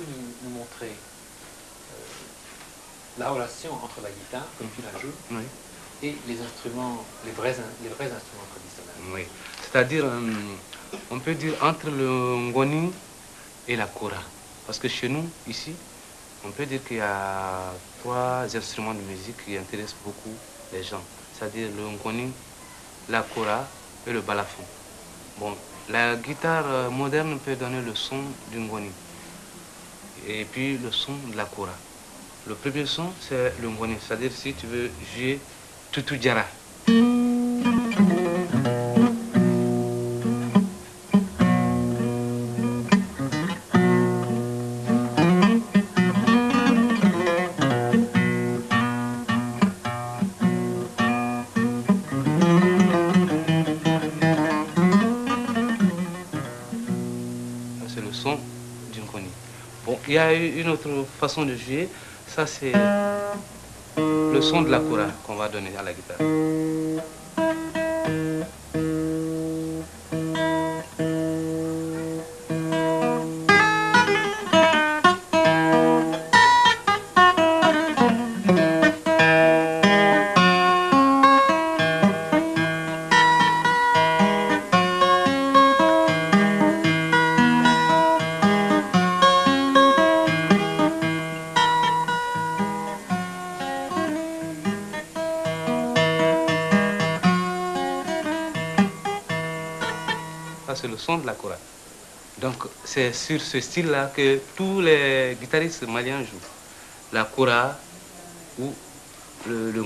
nous, nous montrer euh, la relation entre la guitare, comme tu la joues, Oui. et les instruments, les vrais, in- les vrais instruments traditionnels Oui. C'est-à-dire, euh, on peut dire entre le ngoni et la kora. Parce que chez nous, ici, on peut dire qu'il y a trois instruments de musique qui intéressent beaucoup les gens. C'est-à-dire le ngoni, la kora et le balafon. Bon, la guitare euh, moderne peut donner le son du ngoni et puis le son de la kora. Le premier son, c'est le ngoni. C'est-à-dire si tu veux jouer tutu jara. Ça, c'est le son d'une coni. Bon, il y a une autre façon de jouer. Ça, c'est le son de la kora qu'on va donner à la guitare. C'est le son de la kora. Donc, c'est sur ce style-là que tous les guitaristes maliens jouent. La kora ou le, le.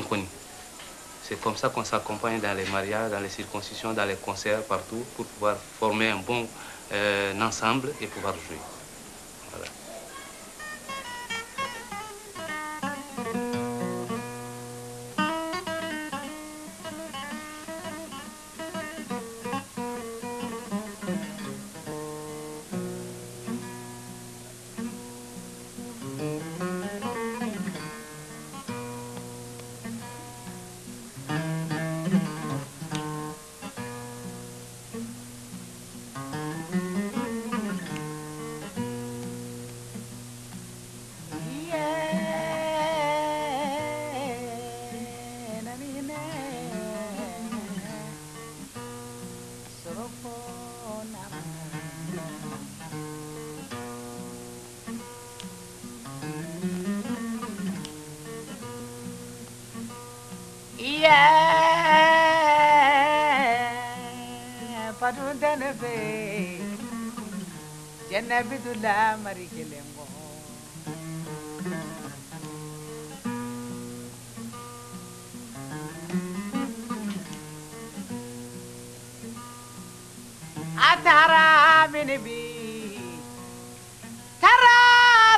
C'est comme ça qu'on s'accompagne dans les mariages, dans les circoncisions, dans les concerts, partout, pour pouvoir former un bon euh, ensemble et pouvoir jouer. Padundane fe, jenna bidula mari kelengo. Atara mini tara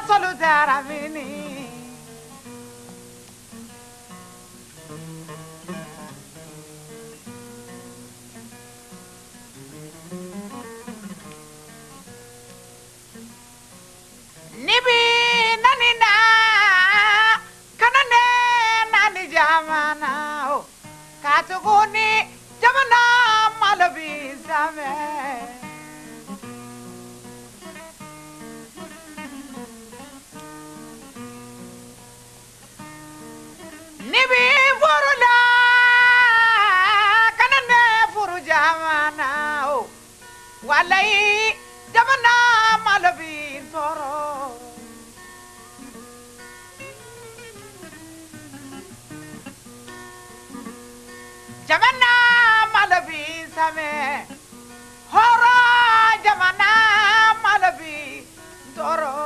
solu tara. Walai jamana malabi soro jamana malabi same horo jamana malabi soro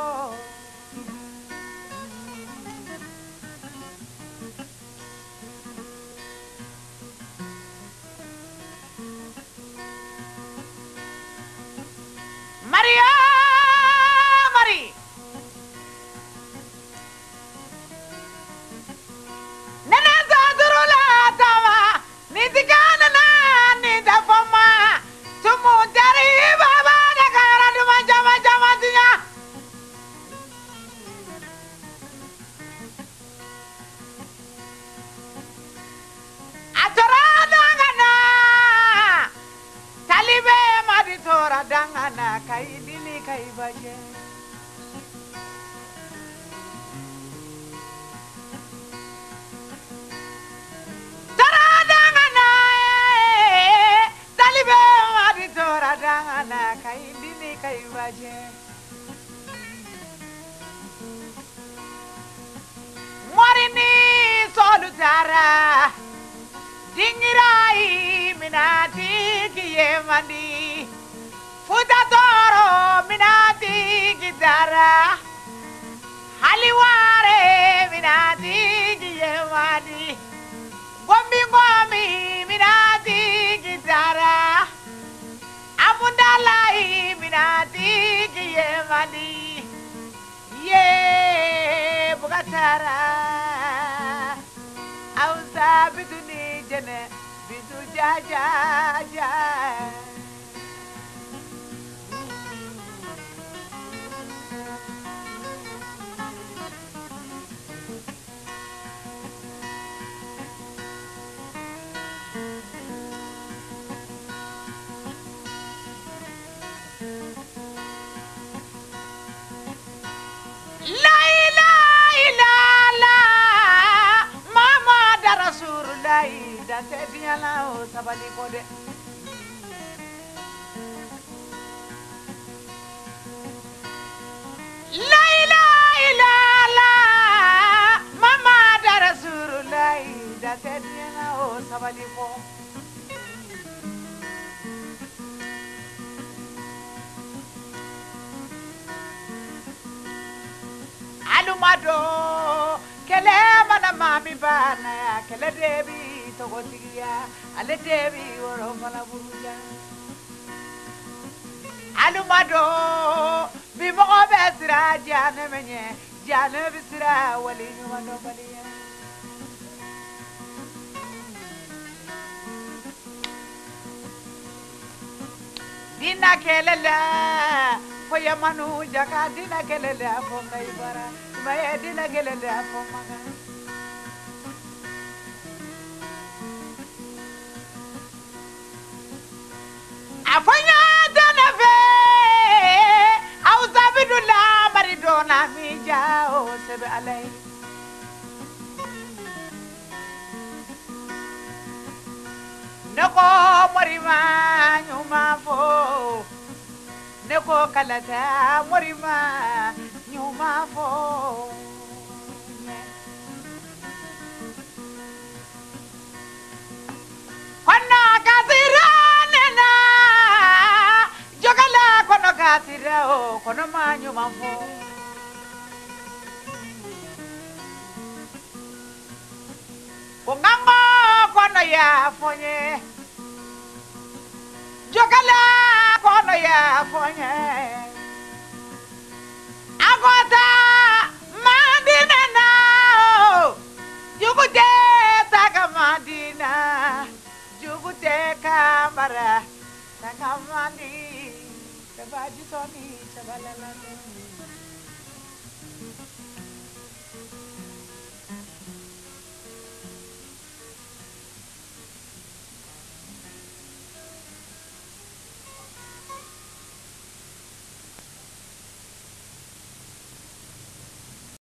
na ka ìdílé ka ìbàjẹ́. dangana kai indini ka iwaje morini solutara dingirai minati kiyemandi minatigi taara hali ware minatigi ye man di gombi gomi minatigi taara amundalayi minatigi ye man di ye bugatara dante diala o sabali ko de La ilaha illallah Muhammad Rasulullah dante sabali ko alumado kɛlɛ mana maa min banna kɛlɛ de bi tɔgɔtigiya ale de bi wɔrɔ fana buruja. Alumado bi mɔgɔ bɛ sira janɛ mɛ ɲɛ janɛ bi sira wali ɲuman baliya dina kɛlɛ la fo yamanu jaka dina kɛlɛ la fo kaibara maye dina kɛlɛ la fo maga a fɔ ɲa dana fɛ aw sabidu la mari dɔna mi ja o sɛbɛ ala ye ne ko morima ɲuman fo. Ne ko kalata morima ɲuman fo kɔnɔ kasira ne na jɔgala kɔnɔ kasira o kɔnɔ ma ɲuman fo ko n ka n kɔ kɔnɔ y'a fɔ n ye jɔgala kɔnɔ y'a fɔ